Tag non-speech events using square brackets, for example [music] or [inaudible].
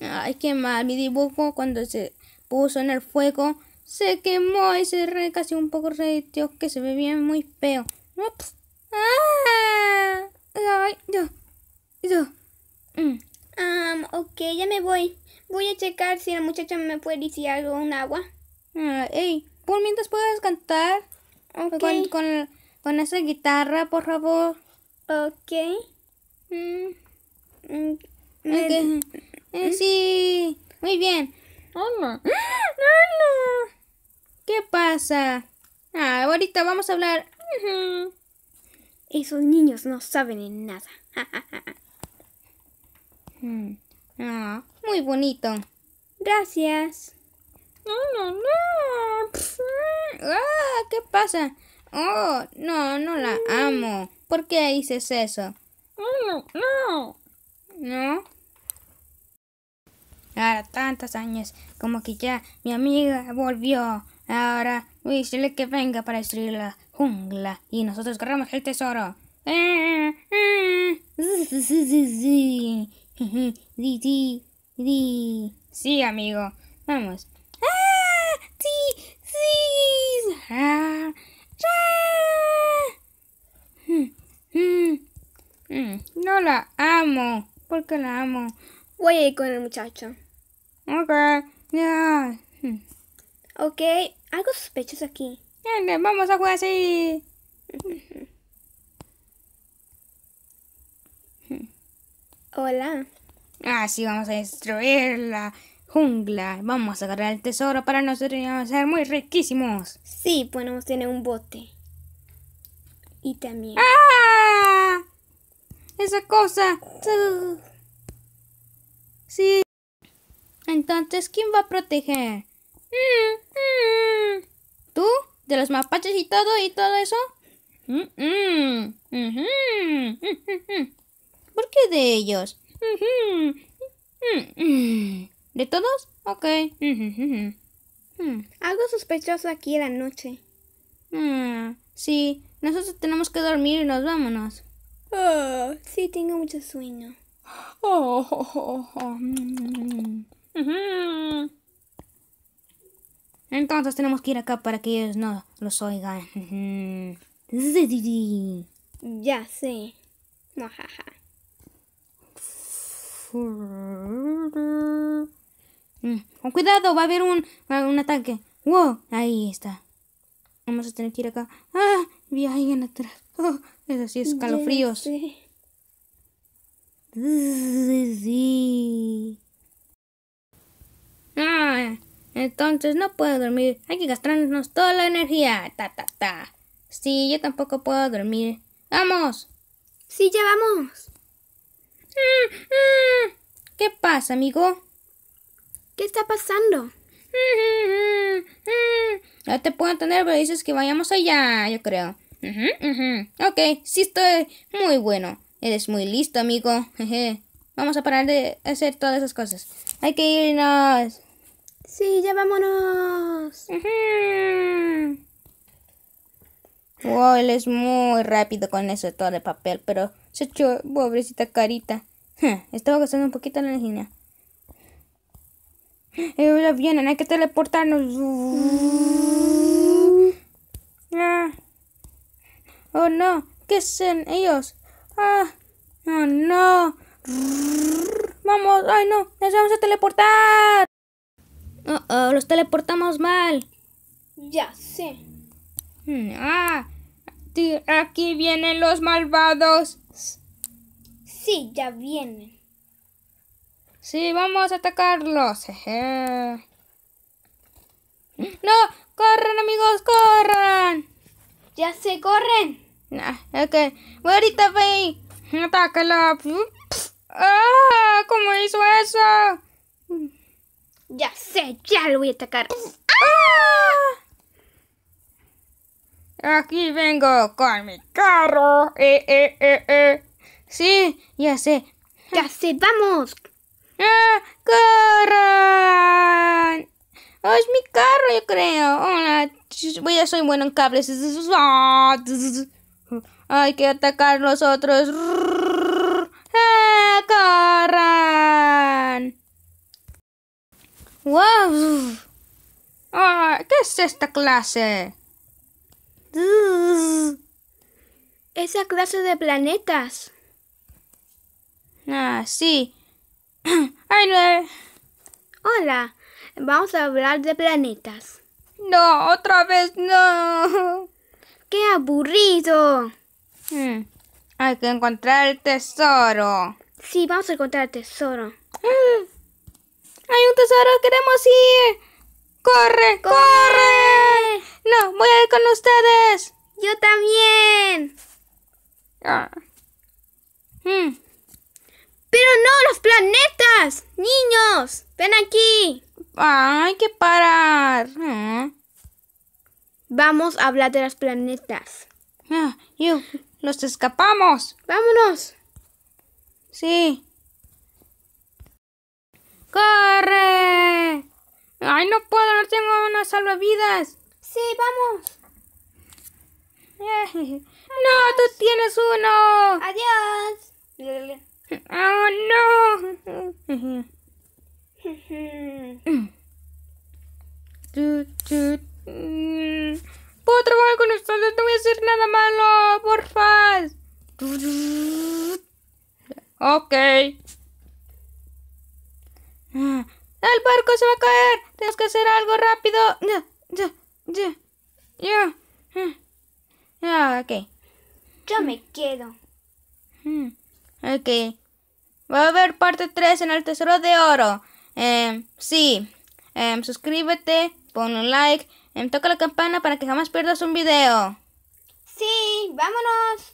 Ay, qué mal. Mi dibujo cuando se puso en el fuego se quemó y se re casi un poco reitió que se ve bien muy feo. Ups. ¡Ah! Ay, yo. Yo. Mm. Um, ok, ya me voy. Voy a checar si la muchacha me puede decir algo, un agua. Ah, ey, por mientras puedes cantar Ok. con, con, con esa guitarra, por favor. Ok. Mm. Mm, me- Ok. Eh, sí, muy bien. Hola. [gasps] Hola. ¿Qué pasa? Ah, ahorita vamos a hablar. Esos niños no saben en nada. [laughs] Mm. Ah, muy bonito. Gracias. No, no, no. [laughs] Ah, ¿qué pasa? Oh, no, no la amo. ¿Por qué dices eso? No, no. ¿No? Ahora tantos años, como que ya mi amiga volvió. Ahora decirle que venga para destruir la jungla y nosotros agarramos el tesoro. Sí, amigo. Vamos. ¡Ah! ¡Ah! ¡Ah! Mm, mm. No la amo. ¿Por qué la amo? Voy a ir con el muchacho. Ok. Ya. Ok, algo sospechoso aquí. Vamos a jugar así. Hola. Así vamos a destruir la jungla. Vamos a agarrar el tesoro para nosotros y vamos a ser muy riquísimos. Sí, podemos tener un bote. Y también. ¡Ah! Esa cosa. Tú. Sí. Entonces, ¿quién va a proteger? Mm, mm. ¿Tú? ¿De los mapaches y todo y todo eso? Mm, mm. ¿Por qué de ellos? Mm, mm. ¿De todos? Ok. Mm. Algo sospechoso aquí en la noche. Sí, nosotros tenemos que dormir y nos vámonos. Oh, sí, tengo mucho sueño. Oh, oh, oh, Entonces tenemos que ir acá para que ellos no los oigan. Ya sé. Mm, Con cuidado, va a haber un, un ataque. Wow, ahí está. Vamos a tener que ir acá. Ah, vi a alguien atrás. Oh, eso sí, escalofríos. Sí. Entonces no puedo dormir. Hay que gastarnos toda la energía. Ta, ta, ta. Sí, yo tampoco puedo dormir. ¡Vamos! Sí, ya vamos. Mm, mm. ¿Qué pasa, amigo? ¿Qué está pasando? [laughs] No te puedo entender, pero dices que vayamos allá, yo creo. Ok, sí estoy muy bueno. Eres muy listo, amigo. Jeje. [laughs] Vamos a parar de hacer todas esas cosas. Hay que irnos. Sí, ya vámonos. Ujú. Wow, él es muy rápido con eso todo de papel, pero se echó pobrecita carita. Ja, Estaba gastando un poquito la energía. Ellos ya vienen, hay que teleportarnos. Ah. Oh no, ¿qué son ellos? Ah, oh no. Vamos, ay no, nos vamos a teleportar. Oh, oh, los teleportamos mal. Ya sé. Hmm, Ah, aquí vienen los malvados. Sí, ya vienen. Sí, vamos a atacarlos. No, corran amigos, corran. Ya se corren. Nah, ok, ahorita ve. Atácalo. Ah, ¿cómo hizo eso? Ya sé, ya lo voy a atacar. Ah. Aquí vengo con mi carro. Eh, eh, eh, eh. Sí, ya sé. Ya sé, vamos. ¡Ah! ¡Corran! Oh, es mi carro, yo creo. Hola. Voy a soy bueno en cables. Hay que atacar los otros. ¡Ah! ¡Corran! ¡Wow! Ah, ¿Qué es esta clase? Esa clase de planetas. Ah, sí. [clears throat] Ay. Hola, vamos a hablar de planetas. No, otra vez no. ¡Qué aburrido! Hmm, Hay que encontrar el tesoro. Sí, vamos a encontrar el tesoro. [gasps] Hay un tesoro, queremos ir. ¡Corre, corre! No, voy a ir con ustedes. Yo también. Ah. Hmm, Pero no, los planetas. Niños, ven aquí. ah, hay que parar. Ah, Vamos a hablar de los planetas. ah, yo, los escapamos. Vámonos. Sí. ¡Corre! Ay, no puedo, no tengo una salvavidas. Sí, vamos. [laughs] No, tú tienes uno. Adiós. Oh, no. [laughs] Puedo trabajar con ustedes, no voy a hacer nada malo, porfa. [laughs] Ok. El barco se va a caer. Tienes que hacer algo rápido. Ya, ya, ya. Ya. Ah, ok. Yo me quedo. Hmm, Ok. Va a haber parte 3 en el Tesoro de Oro. Em, sí. Em, suscríbete, pon un like, em, toca la campana para que jamás pierdas un video. Sí, vámonos.